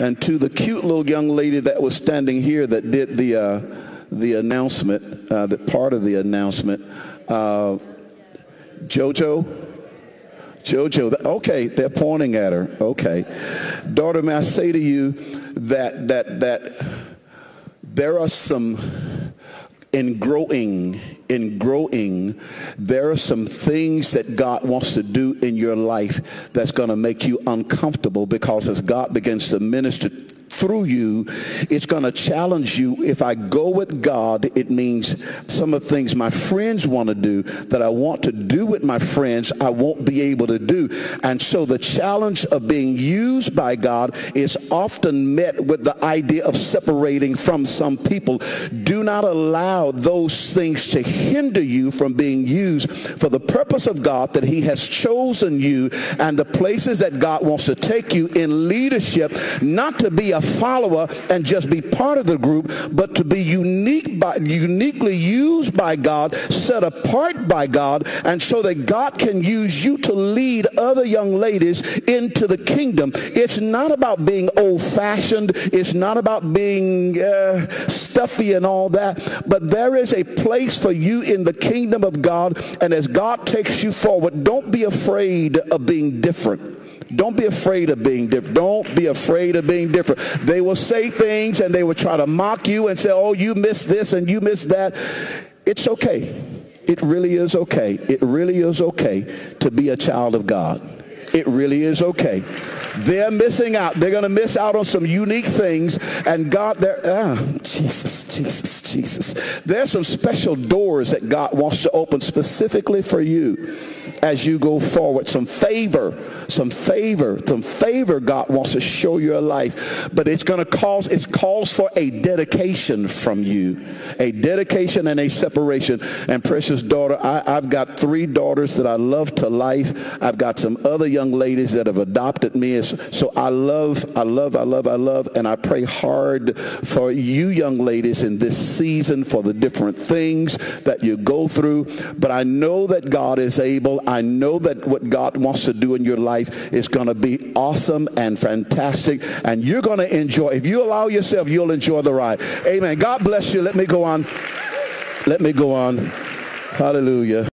And to the cute little young lady that was standing here that did the, uh, the announcement, uh, the part of the announcement, uh, Jojo, Jojo, okay, they're pointing at her. Okay. Daughter, may I say to you that, that, that there are some, in growing, in growing, there are some things that God wants to do in your life that's going to make you uncomfortable because as God begins to minister through you, it's going to challenge you. If I go with God, it means some of the things my friends want to do that I want to do with my friends, I won't be able to do. And so the challenge of being used by God is often met with the idea of separating from some people. Do not allow those things to hinder you from being used for the purpose of God that he has chosen you and the places that God wants to take you in leadership, not to be a follower and just be part of the group, but to be unique by, uniquely used by God, set apart by God, and so that God can use you to lead other young ladies into the kingdom. It's not about being old-fashioned. It's not about being uh, stuffy and all that, but there is a place for you in the kingdom of God, and as God takes you forward, don't be afraid of being different. Don't be afraid of being different. Don't be afraid of being different. They will say things and they will try to mock you and say, oh, you missed this and you missed that. It's okay. It really is okay. It really is okay to be a child of God. It really is okay. They're missing out. They're going to miss out on some unique things. And God, there, ah, Jesus, Jesus, Jesus. There's some special doors that God wants to open specifically for you as you go forward. Some favor, some favor, some favor God wants to show your life. But it's going to cause, it calls for a dedication from you. A dedication and a separation. And precious daughter, I, I've got three daughters that I love to life. I've got some other young ladies that have adopted me. So I love, I love, I love, I love, and I pray hard for you young ladies in this season for the different things that you go through. But I know that God is able. I know that what God wants to do in your life is going to be awesome and fantastic. And you're going to enjoy. If you allow yourself, you'll enjoy the ride. Amen. God bless you. Let me go on. Let me go on. Hallelujah.